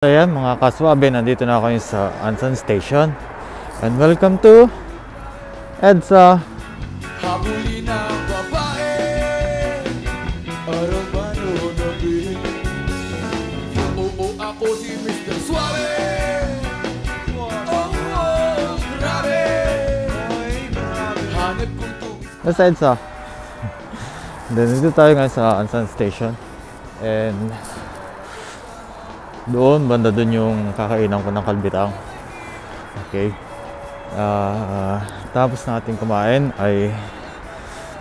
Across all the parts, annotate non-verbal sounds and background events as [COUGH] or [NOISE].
So ayan mga kaswabe, nandito na ako sa Anson Station. And welcome to EDSA. Habulin ng babae Aramano na bin Oo ako si Mr. Suave oh, grabe Hanap kong tuwis Nasa EDSA. [LAUGHS] Then, dito tayo ngayon sa Anson Station. And doon, banda doon yung kakainan ko ng kalbitang. Okay. Ah, tapos natin kumain ay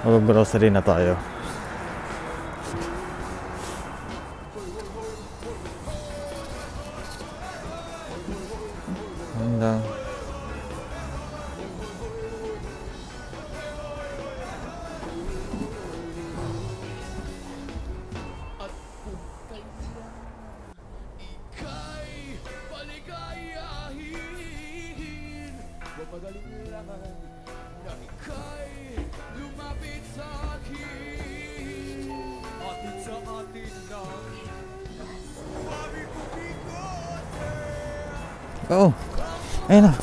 mag-grocery na tayo. Lumapit sa akin Atin sa na.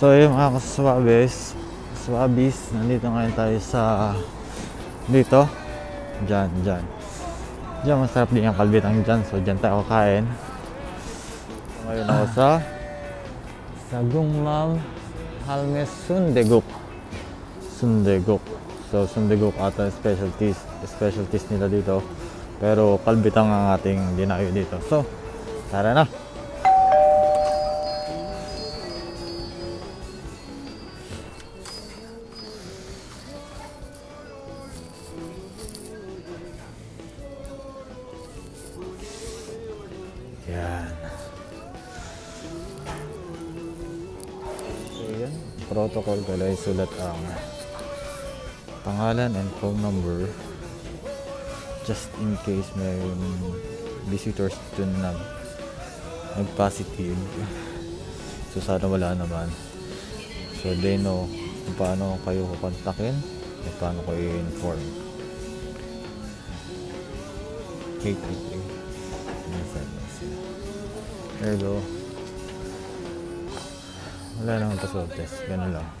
So, yung mga kaswabis, swabis, nandito ngayon tayo sa dito. Diyan, diyan. Diyan, masarap din yung kalbitang dyan. So, diyan tayo kakain. Ngayon ako sa Sagunglam Halmes Sundeguk. Sundeguk. So Sundeguk ata specialties, specialties nila dito. Pero kalbitang ang ating dinayo dito. So, tara na. Isulat ang pangalan and phone number just in case may visitors dun na nag-positive. So sana wala naman. So they know kung paano kayo kukontakin at paano kayo i-inform. Sila? Hello. Wala namang paswab test. Ganun lang.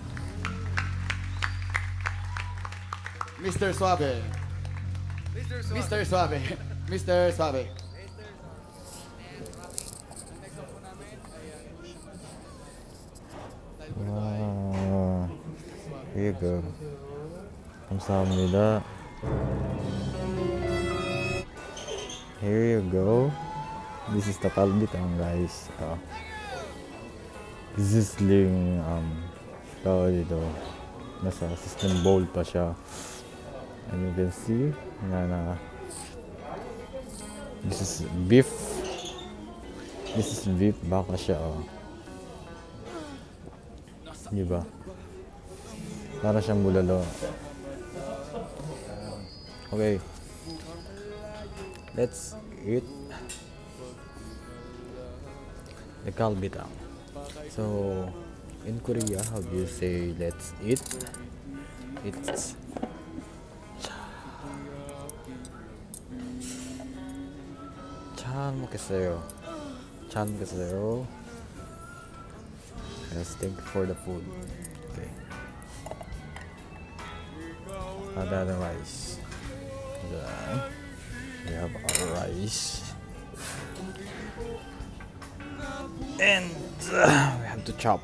Mr. Suave. Mr. Suave. Mr. Suave. Wow. Here you go. 감사합니다. Here you go. This is the kalbitang guys. Uh, sizzling um tawag dito. Nasa system bowl pa siya. And you can see na this is beef. This is beef baka siya oh. Di ba? Para siyang bulalo. Okay. Let's eat the kalbitang. So, in Korea, how do you say let's eat? It's 잘 먹겠어요. 잘 먹겠어요. Yes, thank you for the food. Okay. Another rice. Then we have our rice. And uh, we have to chop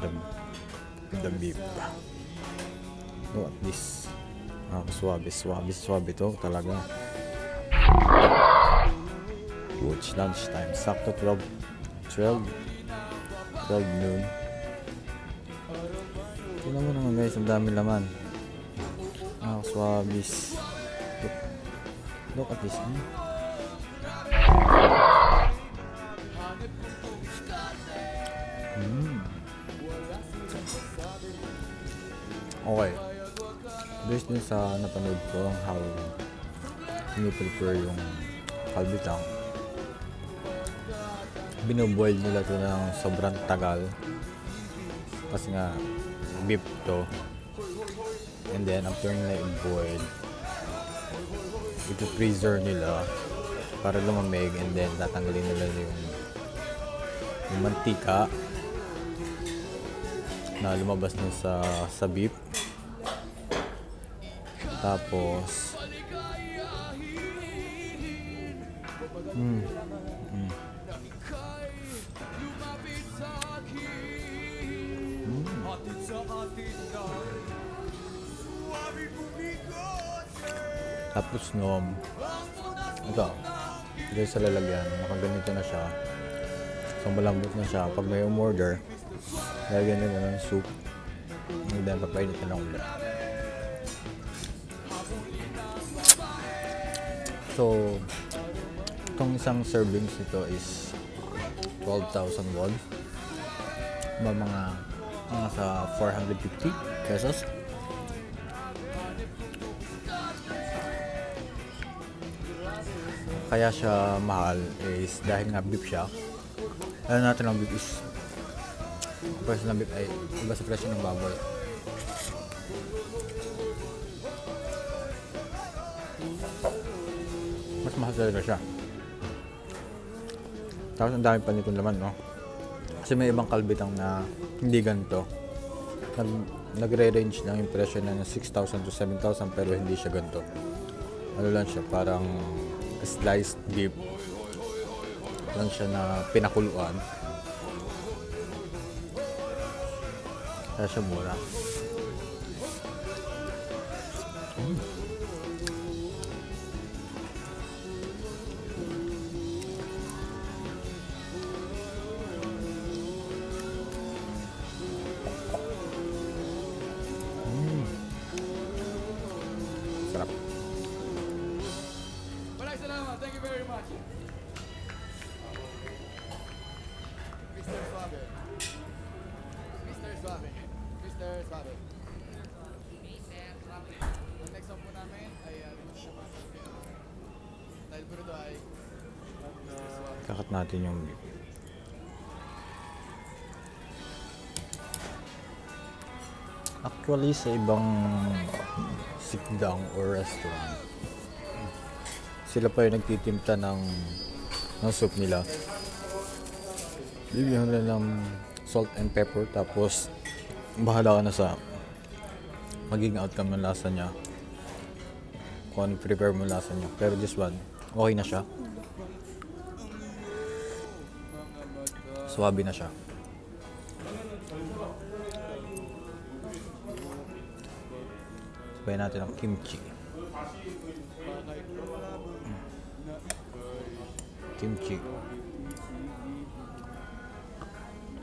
the, the beef. Look at this. Ah, swabe, swabe, swabe to talaga. Huge lunch time. Sakto 12 12 12 noon tingnan mo naman guys ang dami laman ah swabis look, look at this hmm? Based din sa napanood ko ang how ini-prepare yung kalbitang binuboil nila to ng sobrang tagal. Kasi nga, beef to. And then, after nila i-boil, ito freezer nila para lumamig and then tatanggalin nila yung yung mantika na lumabas na sa sa beef tapos mm, mm. Tapos no, ito, dahil sa lalagyan, nakaganito na siya. So malambot na siya. Pag may umorder, lalagyan nila ng soup. And then papainit na ulit. So, itong isang servings nito is 12,000 won. Mga mga mga sa 450 pesos. Kaya siya mahal is dahil nga beef siya. Alam natin ang beef is presyo ng beef ay iba sa presyo ng baboy. Mas mahal talaga siya. Tapos ang dami pa nitong laman, no? Kasi may ibang kalbitang na hindi ganito. Nag, nagre-range lang yung presyo na ng 6,000 to 7,000 pero hindi siya ganito. Ano lang siya, parang sliced beef lang siya na pinakuluan. Kaya siya mura. Kakat natin yung beef. Actually, sa ibang sit-down or restaurant, sila pa yung nagtitimpla ng, ng soup nila. Bibigyan nila ng salt and pepper tapos bahala ka na sa magiging outcome ng lasa niya. Kung ano prepare mo lasa niya. Pero this one, okay na siya. Swabe na siya. Sabayan natin ang kimchi. Kimchi.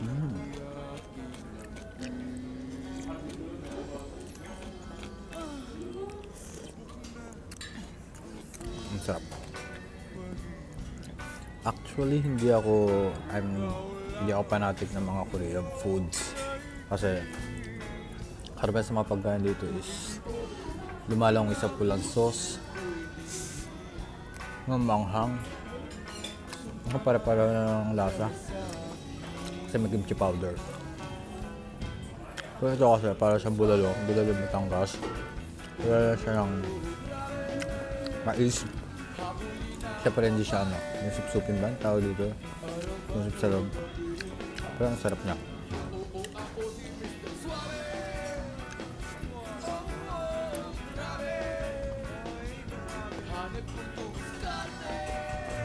Mm. Ang sarap. Actually, hindi ako I'm hindi ako fanatic ng mga Korean foods. Kasi karamihan sa mga pagkain dito is lumalong isa pulang sauce ng manghang mga para-para ng lasa kasi may kimchi powder pero ito kasi para siyang bulalo bulalo Batangas wala siya ng mais Siyempre hindi siya ano, yung supsupin ba? ang Tawag dito. Yung sup sa. Pero ang sarap niya.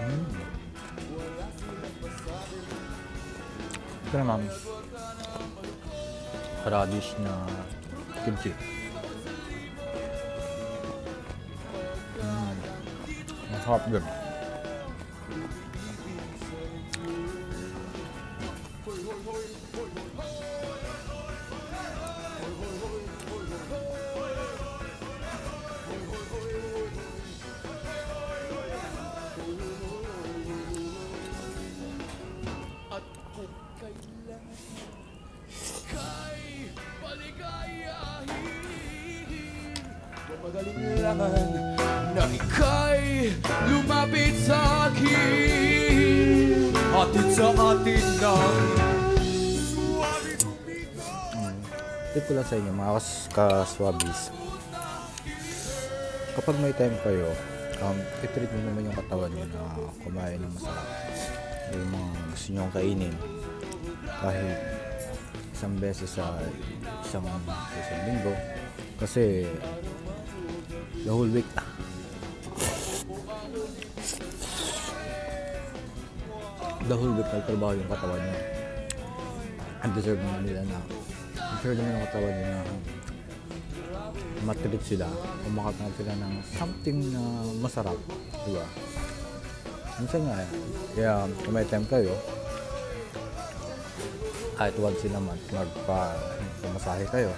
Mm. Ito naman, radish na kimchi. Mm. Ang Madaling laman na ika'y lumapit Hatid sa atin ng Tip ko lang sa inyo mga kas- kaswabis. Kapag may time kayo, um, itreat nyo naman yung katawan nyo na kumain ng masarap. Yung mga gusto nyo kainin. Kahit isang beses sa isang, sa isang linggo. Kasi the whole week the whole week nagtrabaho yung katawan nyo. And deserve naman nila na deserve naman ng katawan nyo na matreat sila o makakain sila ng something na masarap. Diba? Minsan nga eh. Kaya kung may time kayo, kahit once in a month, magpa, magpamasahe kayo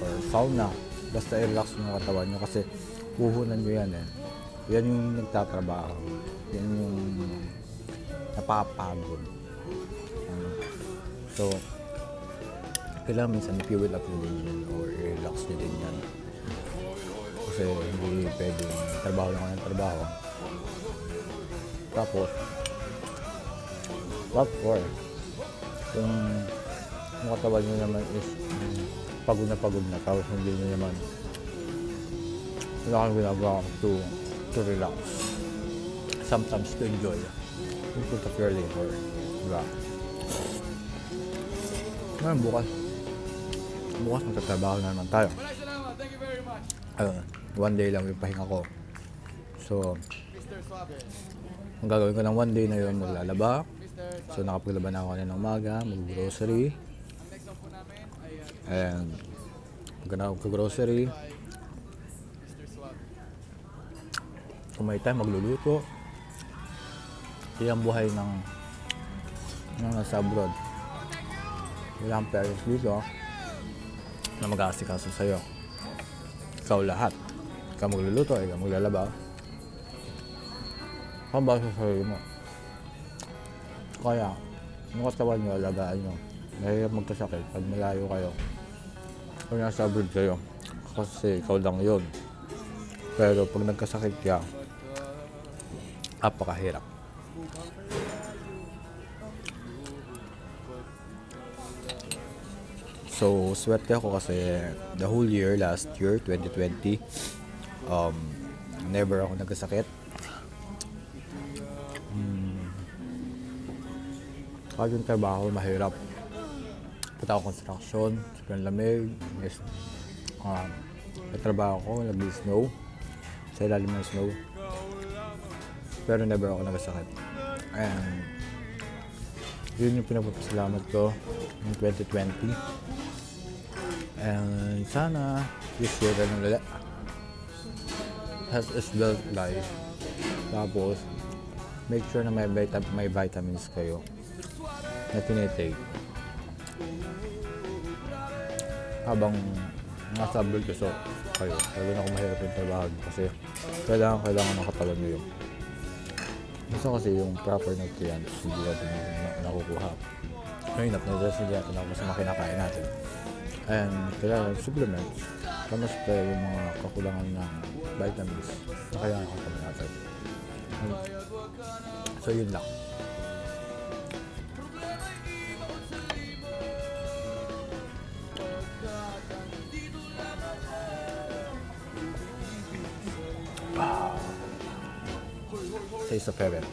or sauna. Basta i-relax mo yung katawan nyo kasi puhunan nyo yan eh. Yan yung nagtatrabaho. Yan yung napapagod. Ano. So, kailangan minsan i-fuel up nyo din yan or i-relax nyo din yan. Kasi hindi pwedeng trabaho lang ng trabaho. Tapos, what for? Kung yung katawan nyo naman is mm, pagod na pagod na tapos hindi nyo naman wala kang ginagawa to, to relax. Sometimes to enjoy fruit of your labor. Diba? Ngayon bukas, bukas magtatrabaho na naman tayo. Ayun, one day lang yung pahinga ko. So, ang gagawin ko ng one day na yun, maglalaba. So, nakapaglaba na ako kanina ng umaga, mag-grocery. Ang next song po namin ay uh, And. Suave. kung may time, magluluto. Yan ang buhay ng ng nasa abroad. Wala kang parents dito na mag-aasikaso sa'yo. Ikaw lahat. Ikaw magluluto, ikaw maglalaba. Ikaw ba sa sarili mo? Kaya, yung katawan nyo, alagaan nyo. Mahirap magkasakit pag malayo kayo. Kung nasa abroad kayo. Kasi ikaw lang yun. Pero pag nagkasakit ka, napakahirap. So, swerte ako kasi the whole year, last year, 2020, um, never ako nagkasakit. Hmm. Kahit yung trabaho, mahirap. Punta construction, sobrang lamig, yes. Um, may trabaho ko, nag-snow, sa ilalim ng snow. Pero never ako nagkasakit. And yun yung pinapapasalamat ko ng 2020. And sana this year ganun ulit. Health is wealth life. Tapos, make sure na may, vita- may vitamins kayo na tinitake. Habang nasa kaso kayo, lalo na kung mahirap yung trabaho kasi kailangan, kailangan ng katawan niyo yung gusto kasi yung proper nutrients hindi natin na- nakukuha. Ngayon, na-digest hindi natin ako sa mga kinakain natin. And kailangan supplements. Kamas pa yung mga kakulangan ng vitamins na kailangan natin. So yun lang. is a parent.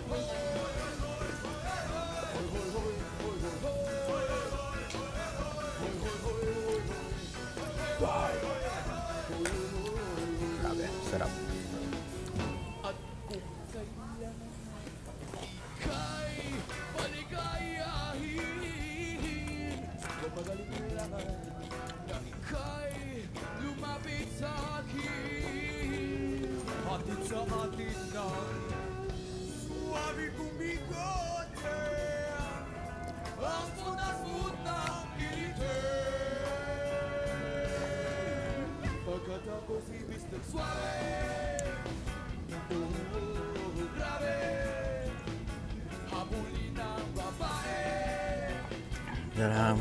Daram.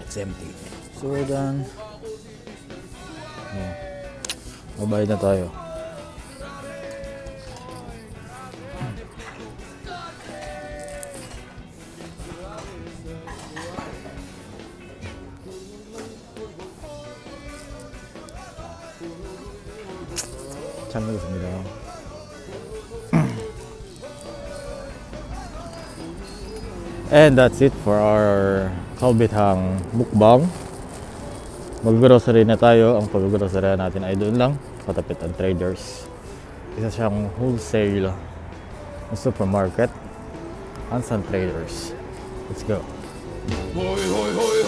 It's empty. So we're done. Oh. Mabayad na tayo. And that's it for our Kalbithang mukbang. Mag-grocery na tayo. Ang pag-grocery natin ay doon lang. Patapit ang traders. Isa siyang wholesale supermarket. Ansan Traders. Let's go. Hoy, hoy, hoy!